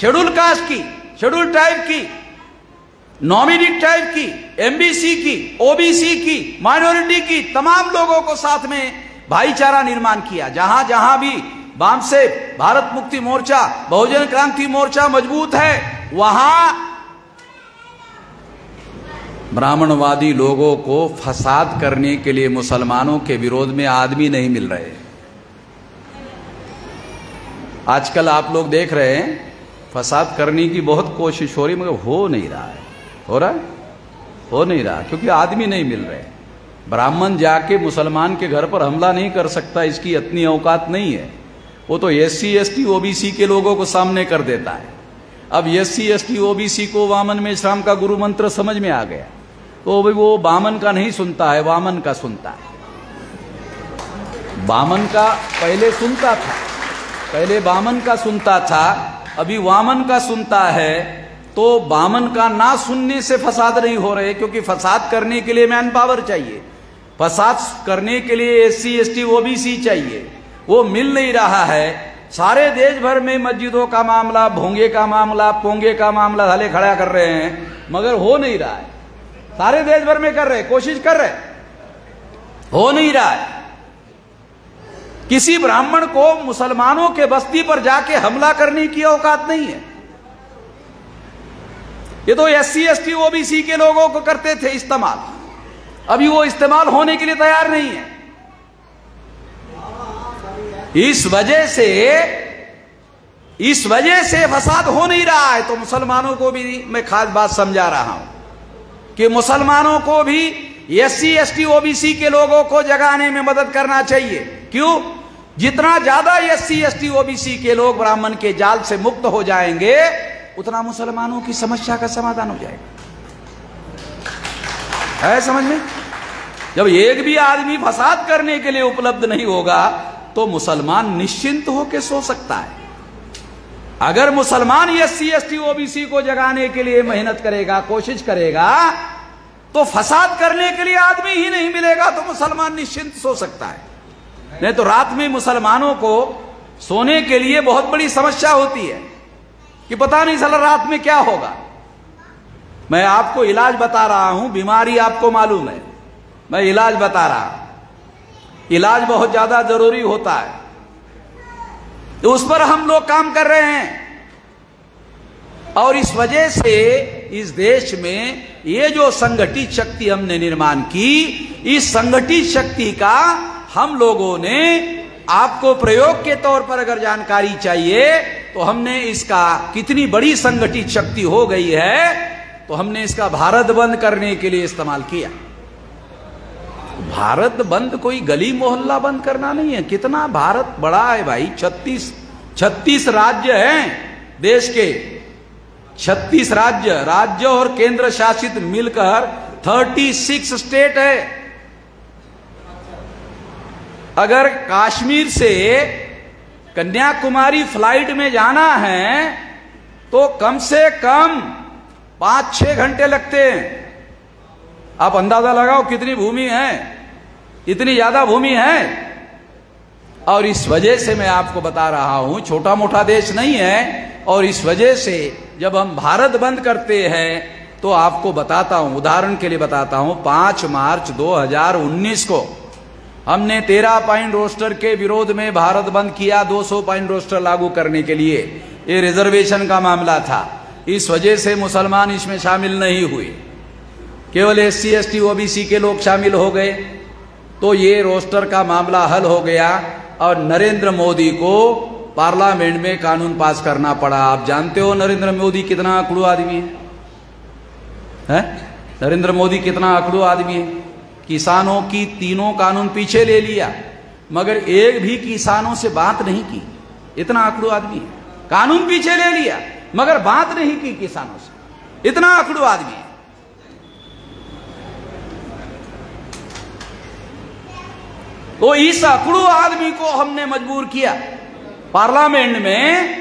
शेड्यूल कास्ट की शेड्यूल ट्राइब की नॉमिनी टाइप की एमबीसी की ओबीसी की माइनॉरिटी की, तमाम लोगों को साथ में भाईचारा निर्माण किया। जहाँ जहाँ भी बाम से भारत मुक्ति मोर्चा, बहुजन क्रांति मोर्चा मज़बूत है, वहाँ ब्राह्मणवादी लोगों को फसाद करने के लिए मुसलमानों के विरोध में आदमी नहीं मिल रहे। आजकल आप लोग देख रहे हैं, फसाद करने की बहुत कोशिश हो रही, मगर हो नहीं रहा है। हो रहा है? हो नहीं रहा, क्योंकि आदमी नहीं मिल रहे। ब्राह्मण जाके मुसलमान के घर पर हमला नहीं कर सकता, इसकी इतनी औकात नहीं है। वो तो S C S T OBC के लोगों को सामने कर देता है। अब एस सी एस टी को वामन में इस्लाम का गुरु मंत्र समझ में आ गया। तो भाई वो बामन का नहीं सुनता है, वामन का सुनता है। बामन का पहले सुनता था, पहले बामन का सुनता था, अभी वामन का सुनता है तो बामन का ना सुनने से फसाद नहीं हो रहे, क्योंकि फसाद करने के लिए मैन पावर चाहिए। फसाद करने के लिए S C S T OBC चाहिए। वो मिल नहीं रहा है। सारे देश भर में मस्जिदों का मामला, भोंगे का मामला, पोंगे का मामला, हले खड़ा कर रहे हैं, मगर हो नहीं रहा है। सारे देश भर में कर रहे, कोशिश कर रहे। हो नहीं रहा है। किसी ब्राह्मण को मुसलमानों के बस्ती पर जाके हमला करने की औकात नहीं है। ये तो S C S T OBC के लोगों को करते थे इस्तेमाल। अभी वो इस्तेमाल होने के लिए तैयार नहीं है। इस वजह से, इस वजह से फसाद हो नहीं रहा है तो मुसलमानों को भी मैं खास बात समझा रहा हूँ। कि मुसलमानों को भी S C S T OBC के लोगों को जगाने में मदद करना चाहिए। क्यों? जितना ज़्यादा S C S T OBC के लोग ब्राह्मण के जाल से मुक्त हो जाएँगे, उतना मुसलमानों की समस्या का समाधान हो जाएगा। है समझ में? जब एक भी आदमी फसाद करने के लिए उपलब्ध नहीं होगा तो मुसलमान निश्चिंत होकर सो सकता है। अगर मुसलमान S C S T OBC को जगाने के लिए मेहनत करेगा, कोशिश करेगा तो फसाद करने के लिए आदमी ही नहीं मिलेगा तो मुसलमान निश्चिंत सो सकता है। नहीं तो रात में मुसलमानों को सोने के लिए बहुत बड़ी समस्या होती है, कि पता नहीं चला रात में क्या होगा। मैं आपको इलाज बता रहा हूँ, बीमारी आपको मालूम है। मैं इलाज बता रहा हूँ। इलाज बहुत ज़्यादा ज़रूरी होता है। तो उस पर हम लोग काम कर रहे हैं। और इस वजह से इस देश में ये जो संगठित शक्ति हमने निर्माण की, इस संगठित शक्ति का हम लोगों ने आपको प्रयोग के तौर पर अगर जानकारी चाहिए तो हमने इसका कितनी बड़ी संगठित शक्ति हो गई है तो हमने इसका भारत बंद करने के लिए इस्तेमाल किया। भारत बंद कोई गली मोहल्ला बंद करना नहीं है। कितना भारत बड़ा है भाई? छत्तीस छत्तीस राज्य हैं देश के। छत्तीस राज्य राज्य और केंद्र शासित मिलकर थर्टी सिक्स स्टेट है। अगर कश्मीर से कन्याकुमारी फ़्लाइट में जाना है तो कम से कम पाँच छह घंटे लगते हैं। आप अंदाज़ा लगाओ कितनी भूमि है? इतनी ज़्यादा भूमि है? और इस वजह से मैं आपको बता रहा हूँ छोटा मोटा देश नहीं है, और इस वजह से जब हम भारत बंद करते हैं तो आपको बताता हूँ, उदाहरण के लिए बताता हूँ, पाँच मार्च 2019 को हमने तेरह पॉइंट रोस्टर के विरोध में भारत बंद किया 200 पॉइंट रोस्टर लागू करने के लिए। ये रिजर्वेशन का मामला था। इस वजह से मुसलमान इसमें शामिल नहीं हुए। केवल S C S T OBC के लोग शामिल हो गए। तो ये रोस्टर का मामला हल हो गया और नरेंद्र मोदी को पार्लियामेंट में कानून पास करना पड़ा। आप जानते हो नरेंद्र मोदी कितना अकड़ू आदमी है, है? नरेंद्र मोदी कितना अकड़ू आदमी है? किसानों की तीनों कानून पीछे ले लिया मगर एक भी किसानों से बात नहीं की। इतना अकड़ू आदमी है। कानून पीछे ले लिया मगर बात नहीं की किसानों से। इतना अकड़ू आदमी है। तो इस अकड़ू आदमी को हमने मजबूर किया। पार्लियामेंट में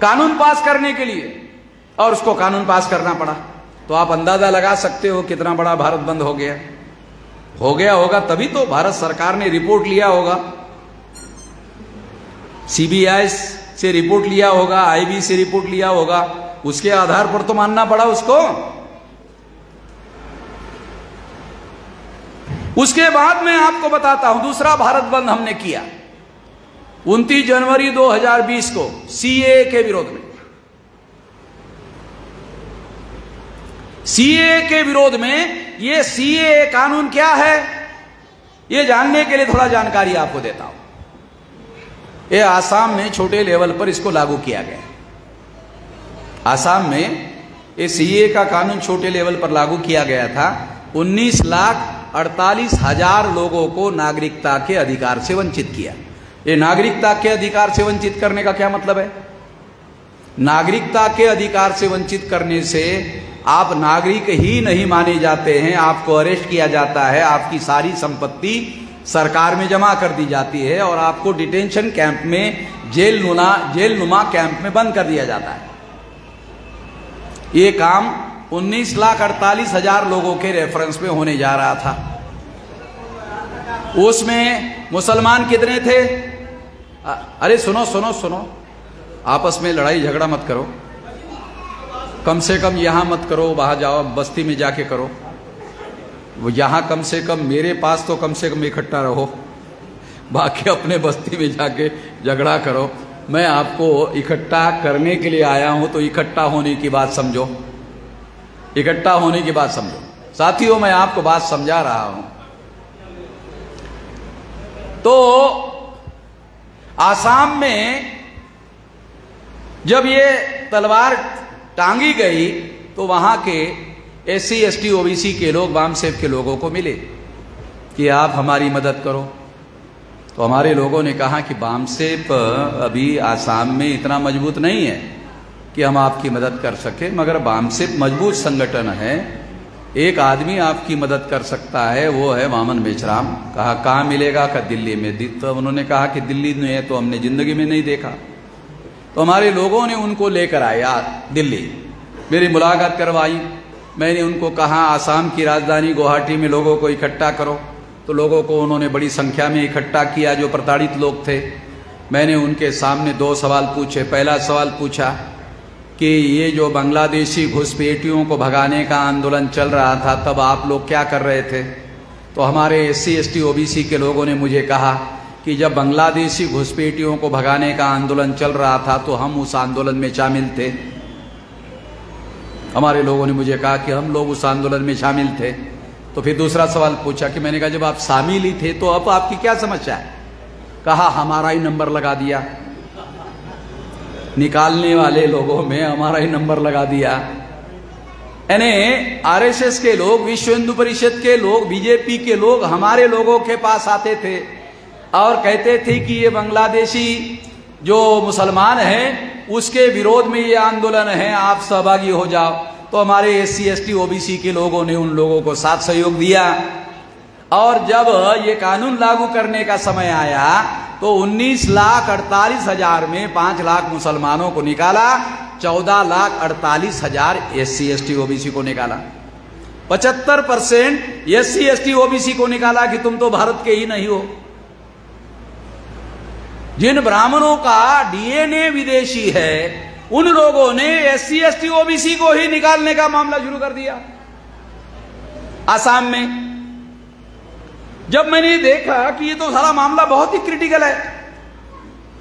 कानून पास करने के लिए, और उसको कानून पास करना पड़ा। तो आप अंदाज़ा लगा सकते हो कितना बड़ा भारत बंद हो गया। हो गया होगा, तभी तो भारत सरकार ने रिपोर्ट लिया होगा। सीबीआई से रिपोर्ट लिया होगा, आईबी से रिपोर्ट लिया होगा। उसके आधार पर तो मानना पड़ा उसको। उसके बाद मैं आपको बताता हूँ, दूसरा भारत बंद हमने किया। 29 जनवरी 2020 को सीए के विरोध में। सीए के विरोध में ये सीए कानून क्या है, ये जानने के लिए थोड़ा जानकारी आपको देता हूँ। ये आसाम में छोटे लेवल पर इसको लागू किया गया। आसाम में ये सीए का कानून छोटे लेवल पर लागू किया गया था। 19 लाख अड़तालीस हज़ार लोगों को नागरिकता के अधिकार से वंचित किया। ये नागरिकता के अधिकार से वंचित करने का क्या मतलब है? नागरिकता के अधिकार से वंचित करने से आप नागरिक ही नहीं माने जाते हैं, आपको अरेस्ट किया जाता है, आपकी सारी संपत्ति सरकार में जमा कर दी जाती है और आपको डिटेंशन कैंप में जेल नुना, जेल नुमा कैंप में बंद कर दिया जाता है। ये काम 19 लाख अड़तालीस हज़ार लोगों के रेफरेंस में होने जा रहा था। उसमें मुसलमान कितने थे? अरे सुनो सुनो सुनो। आपस में लड़ाई झगड़ा मत करो। कम से कम यहाँ मत करो, वहाँ जाओ, बस्ती में जाके करो। वो यहाँ कम से कम, मेरे पास तो कम से कम इकट्ठा रहो। बाकी अपने बस्ती में जाके झगड़ा करो। मैं आपको इकट्ठा करने के लिए आया हूँ तो इकट्ठा होने की बात समझो। इकट्ठा होने की बात समझो। साथियों, मैं आपको बात समझा रहा हूँ। तो आसाम में जब ये तलवार टांगी गई तो वहाँ के S C S T OBC के लोग वामसेफ के लोगों को मिले कि आप हमारी मदद करो। तो हमारे लोगों ने कहा कि बामसेप अभी आसाम में इतना मज़बूत नहीं है। कि हम आपकी मदद कर सके, मगर बामसेप मज़बूत संगठन है। एक आदमी आपकी मदद कर सकता है, वो है वामन बेचराम कहा, कहाँ मिलेगा? का दिल्ली में। तो उन्होंने कहा कि, दिल्ली में है तो हमने ज़िंदगी में नहीं देखा। तो हमारे लोगों ने उनको लेकर आया दिल्ली। मेरी मुलाकात करवाई। मैंने उनको कहा, आसाम की राजधानी गुवाहाटी में लोगों को इकट्ठा करो। तो लोगों को उन्होंने बड़ी संख्या में इकट्ठा किया, जो प्रताड़ित लोग थे। मैंने उनके सामने दो सवाल पूछे। पहला सवाल पूछा कि ये जो बांग्लादेशी घुसपैठियों को भगाने का आंदोलन चल रहा था, तब आप लोग क्या कर रहे थे? तो हमारे S C S T O B C के लोगों ने मुझे कहा कि जब बांग्लादेशी घुसपैठियों को भगाने का आंदोलन चल रहा था तो हम उस आंदोलन में शामिल थे। हमारे लोगों ने मुझे कहा कि हम लोग उस आंदोलन में शामिल थे। तो फिर दूसरा सवाल पूछा कि मैंने कहा, जब आप शामिल ही थे तो अब आपकी क्या समस्या है? कहा, हमारा ही नंबर लगा दिया। निकालने वाले लोगों में हमारा ही नंबर लगा दिया। यानी आरएसएस के लोग, विश्व हिंदू परिषद के लोग, बीजेपी के लोग हमारे लोगों के पास आते थे और कहते थे कि ये बांग्लादेशी जो मुसलमान हैं, उसके विरोध में ये आंदोलन है, आप सहभागी हो जाओ। तो हमारे S C S T OBC के लोगों ने उन लोगों को साथ सहयोग दिया। और जब ये कानून लागू करने का समय आया तो 19 लाख अड़तालीस हज़ार में पाँच लाख मुसलमानों को निकाला 14 लाख अड़तालीस हज़ार S C S T OBC को निकाला। पचहत्तर percent S C S T OBC को निकाला कि तुम तो भारत के ही नहीं हो। जिन ब्राह्मणों का डीएनए विदेशी है, उन लोगों ने S C S T OBC को ही निकालने का मामला शुरू कर दिया। आसाम में। जब मैंने देखा कि ये तो सारा मामला बहुत ही क्रिटिकल है,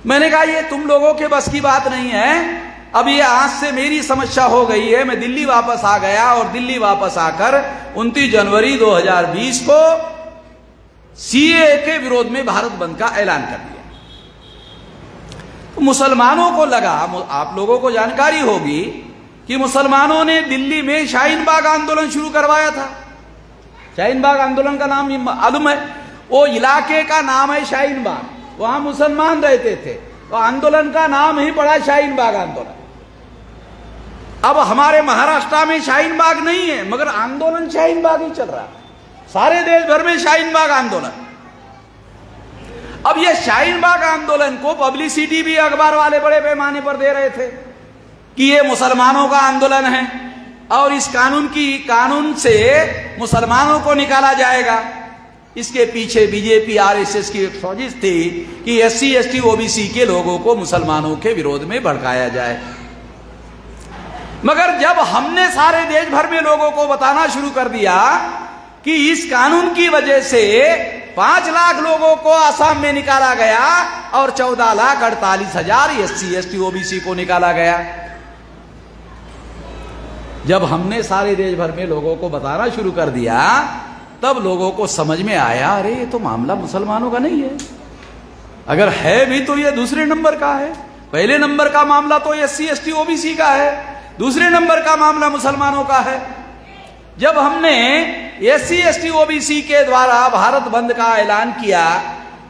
मैंने कहा, ये तुम लोगों के बस की बात नहीं है। अब ये आज से मेरी समस्या हो गई है। मैं दिल्ली वापस आ गया और दिल्ली वापस आकर 29 जनवरी 2020 को सीए के विरोध में भारत बंद का ऐलान कर दिया। तो मुसलमानों को लगा आप लोगों को जानकारी होगी कि मुसलमानों ने दिल्ली में शाहीन बाग आंदोलन शुरू करवाया था। शाहीन बाग आंदोलन का नाम मालूम है? वो इलाके का नाम है शाहीन बाग। वहाँ मुसलमान रहते थे। तो आंदोलन का नाम ही पड़ा शाहीन बाग आंदोलन। अब हमारे महाराष्ट्र में शाहीन बाग नहीं है, मगर आंदोलन शाहीन बाग ही चल रहा है। सारे देश भर में शाहीन बाग आंदोलन। अब यह शाहीन बाग आंदोलन को पब्लिसिटी भी अखबार वाले बड़े पैमाने पर दे रहे थे कि ये मुसलमानों का आंदोलन है। और इस कानून की, कानून से मुसलमानों को निकाला जाएगा। इसके पीछे बीजेपी, आरएसएस की एक साजिश थी कि एस सी ओबीसी के लोगों को मुसलमानों के विरोध में भड़काया जाए। मगर जब हमने सारे देश भर में लोगों को बताना शुरू कर दिया कि इस कानून की वजह से पाँच लाख लोगों को आसाम में निकाला गया और चौदह लाख अड़तालीस हज़ार S C S T OBC को निकाला गया। जब हमने सारे देश भर में लोगों को बताना शुरू कर दिया, तब लोगों को समझ में आया, अरे, ये तो मामला मुसलमानों का नहीं है। अगर है भी तो ये दूसरे नंबर का है। पहले नंबर का मामला तो S C, S, T OBC का है। दूसरे नंबर का मामला मुसलमानों का है। जब हमने S C, S, T OBC के द्वारा भारत बंद का ऐलान किया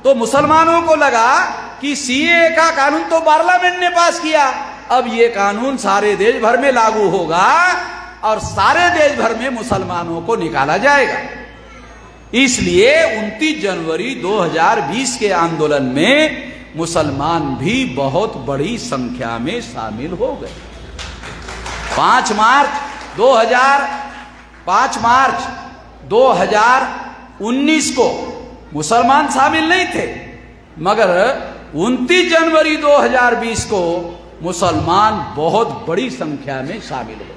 तो मुसलमानों को लगा कि सीए का कानून तो पार्लियामेंट ने पास किया। अब ये कानून सारे देश भर में लागू होगा और सारे देश भर में मुसलमानों को निकाला जाएगा। इसलिए 29 जनवरी 2020 के आंदोलन में मुसलमान भी बहुत बड़ी संख्या में शामिल हो गए। 5 मार्च 2000 5 मार्च 2019 को मुसलमान शामिल नहीं थे, मगर 29 जनवरी 2020 को मुसलमान बहुत बड़ी संख्या में शामिल हो गए।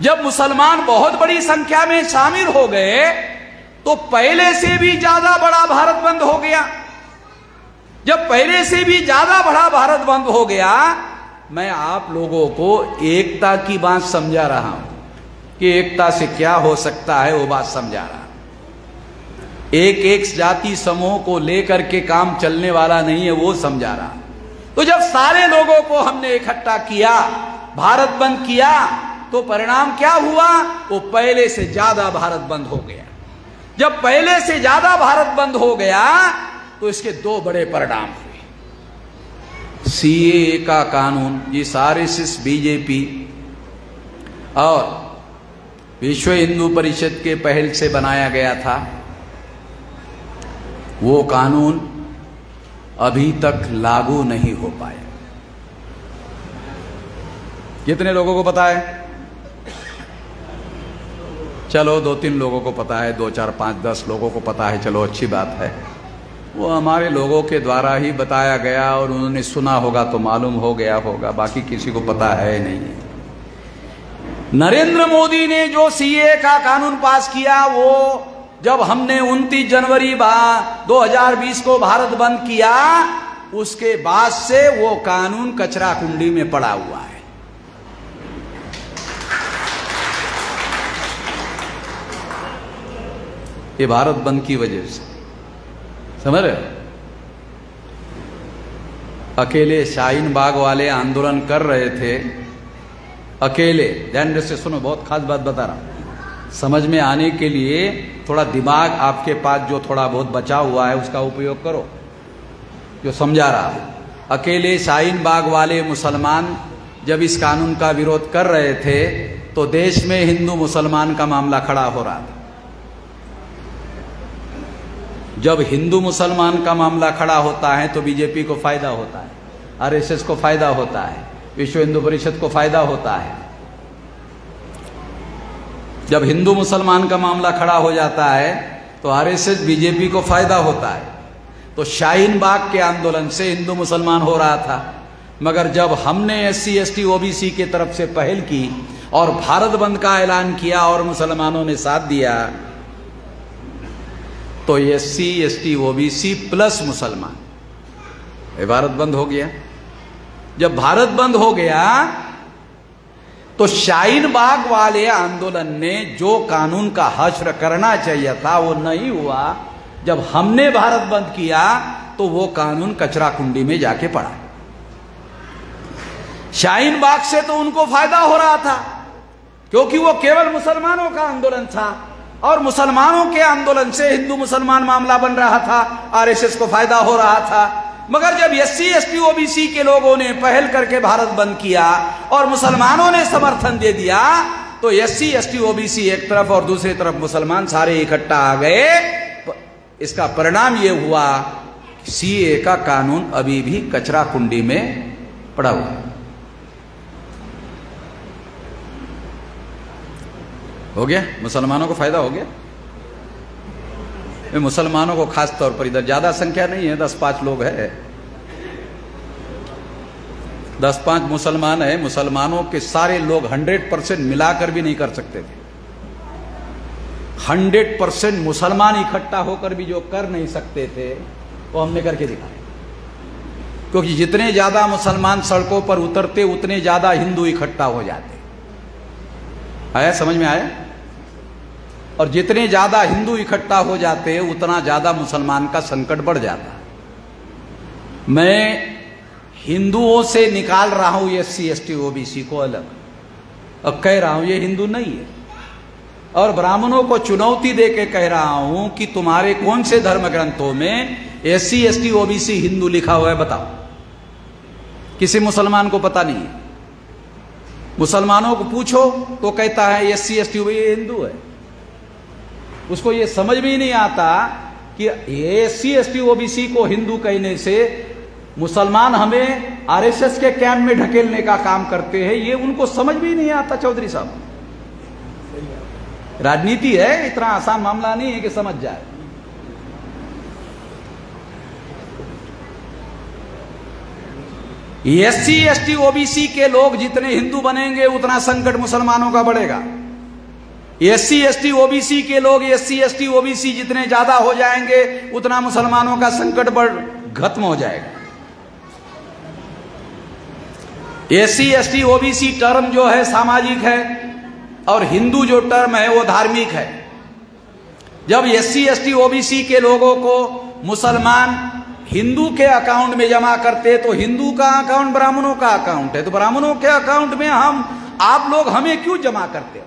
जब मुसलमान बहुत बड़ी संख्या में शामिल हो गए तो पहले से भी ज़्यादा बड़ा भारत बंद हो गया। जब पहले से भी ज़्यादा बड़ा भारत बंद हो गया, मैं आप लोगों को एकता की बात समझा रहा हूँ कि एकता से क्या हो सकता है, वो बात समझा रहा एक एक जाति समूह को लेकर के काम चलने वाला नहीं है, वो समझा रहा। तो जब सारे लोगों को हमने इकट्ठा किया, भारत बंद किया तो परिणाम क्या हुआ? वो पहले से ज़्यादा भारत बंद हो गया। जब पहले से ज़्यादा भारत बंद हो गया तो इसके दो बड़े परिणाम हुए। सीए का कानून जिस आरएसएस बीजेपी और विश्व हिंदू परिषद के पहल से बनाया गया था। वो कानून अभी तक लागू नहीं हो पाया। कितने लोगों को पता है? चलो दो तीन लोगों को पता है दो चार पाँच, दस लोगों को पता है, चलो, अच्छी बात है। वो हमारे लोगों के द्वारा ही बताया गया और उन्होंने सुना होगा तो मालूम हो गया होगा, बाकी किसी को पता है नहीं। नरेंद्र मोदी ने जो सीए का कानून पास किया, वो जब हमने 29 जनवरी 2020 को भारत बंद किया, उसके बाद से वो कानून कचरा कुंडी में पड़ा हुआ है। ये भारत बंद की वजह से। समझ रहे अकेले शाहीन बाग वाले आंदोलन कर रहे थे। अकेले, ध्यान से सुनो, बहुत खास बात बता रहा हूँ। समझ में आने के लिए थोड़ा दिमाग आपके पास जो थोड़ा बहुत बचा हुआ है, उसका उपयोग करो। जो समझा रहा है। अकेले शाहीन बाग वाले मुसलमान जब इस कानून का विरोध कर रहे थे तो देश में हिंदू मुसलमान का मामला खड़ा हो रहा था। जब हिंदू मुसलमान का मामला खड़ा होता है तो बीजेपी को फ़ायदा होता है। आरएसएस को फ़ायदा होता है। विश्व हिंदू परिषद को फ़ायदा होता है। जब हिंदू मुसलमान का मामला खड़ा हो जाता है तो आरएसएस बीजेपी को फ़ायदा होता है। तो शाहीन बाग के आंदोलन से हिंदू मुसलमान हो रहा था। मगर जब हमने S C S T OBC के तरफ़ से पहल की और भारत बंद का ऐलान किया और मुसलमानों ने साथ दिया तो S C S T OBC plus मुसलमान। भारत बंद हो गया। जब भारत बंद हो गया तो शाहीन बाग वाले आंदोलन ने जो कानून का हश्र करना चाहिए था, वो नहीं हुआ। जब हमने भारत बंद किया तो वो कानून कचरा कुंडी में जाके पड़ा। शाहीन बाग से तो उनको फ़ायदा हो रहा था, क्योंकि वो केवल मुसलमानों का आंदोलन था और मुसलमानों के आंदोलन से हिंदू मुसलमान मामला बन रहा था, आरएसएस को फ़ायदा हो रहा था। मगर जब S C S T OBC के लोगों ने पहल करके भारत बंद किया और मुसलमानों ने समर्थन दे दिया तो S C S T OBC एक तरफ़ और दूसरी तरफ़ मुसलमान सारे इकट्ठा आ गए। इसका परिणाम यह हुआ सीए का कानून अभी भी कचरा कुंडी में पड़ा हुआ हो गया? मुसलमानों को फ़ायदा हो गया? मुसलमानों को खास तौर पर इधर ज़्यादा संख्या नहीं है, दस पाँच लोग है। दस पाँच मुसलमान है, मुसलमानों के सारे लोग हंड्रेड परसेंट मिलाकर भी नहीं कर सकते थे। हंड्रेड परसेंट मुसलमान इकट्ठा होकर भी जो कर नहीं सकते थे, वो हमने करके दिखाया क्योंकि जितने ज़्यादा मुसलमान सड़कों पर उतरते, उतने ज़्यादा हिंदू इकट्ठा हो जाते। आया, समझ में आया? और जितने ज़्यादा हिंदू इकट्ठा हो जाते उतना ज़्यादा मुसलमान का संकट बढ़ जाता मैं हिंदुओं से निकाल रहा हूँ S C S T OBC को अलग। और कह रहा हूँ, ये हिंदू नहीं है। और ब्राह्मणों को चुनौती दे के कह रहा हूँ कि तुम्हारे कौन से धर्म ग्रंथों में S C S T OBC Hindu लिखा हुआ है, बताओ। किसी मुसलमान को पता नहीं है। मुसलमानों को पूछो तो कहता है S C S T Hindu है। उसको ये समझ भी नहीं आता कि S C S T OBC को हिंदू कहने से मुसलमान हमें आरएसएस के कैंप में ढकेलने का काम करते हैं, ये उनको समझ भी नहीं आता चौधरी साहब। राजनीति है, इतना आसान मामला नहीं है कि समझ जाए। S C S T OBC के लोग जितने हिंदू बनेंगे, उतना संकट मुसलमानों का बढ़ेगा। S C S T OBC के लोग S C S T OBC जितने ज़्यादा हो जाएँगे, उतना मुसलमानों का संकट बढ़, खत्म हो जाएगा। S C S T OBC term जो है सामाजिक है, और हिंदू जो टर्म है वो धार्मिक है। जब S C S T OBC के लोगों को मुसलमान हिंदू के अकाउंट में जमा करते तो हिंदू का अकाउंट ब्राह्मणों का अकाउंट है। तो ब्राह्मणों के अकाउंट में हम, आप लोग हमें क्यों जमा करते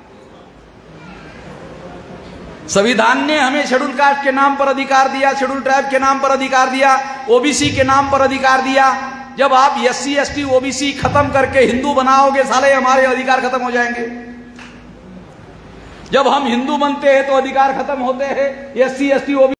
संविधान ने हमें शेड्यूल कास्ट के नाम पर अधिकार दिया, शेड्यूल ट्राइब के नाम पर अधिकार दिया, ओबीसी के नाम पर अधिकार दिया। जब आप S C S T OBC खत्म करके हिंदू बनाओगे, साले हमारे अधिकार खत्म हो जाएँगे। जब हम हिंदू बनते हैं तो अधिकार खत्म होते हैं। S C S T OBC